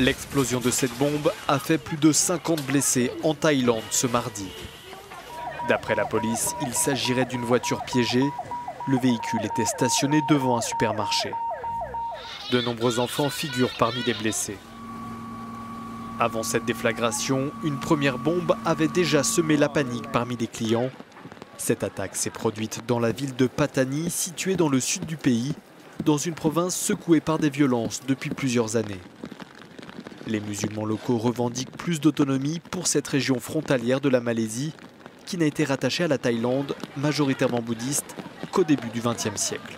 L'explosion de cette bombe a fait plus de 50 blessés en Thaïlande ce mardi. D'après la police, il s'agirait d'une voiture piégée. Le véhicule était stationné devant un supermarché. De nombreux enfants figurent parmi les blessés. Avant cette déflagration, une première bombe avait déjà semé la panique parmi les clients. Cette attaque s'est produite dans la ville de Patani, située dans le sud du pays, dans une province secouée par des violences depuis plusieurs années. Les musulmans locaux revendiquent plus d'autonomie pour cette région frontalière de la Malaisie, qui n'a été rattachée à la Thaïlande, majoritairement bouddhiste, qu'au début du XXe siècle.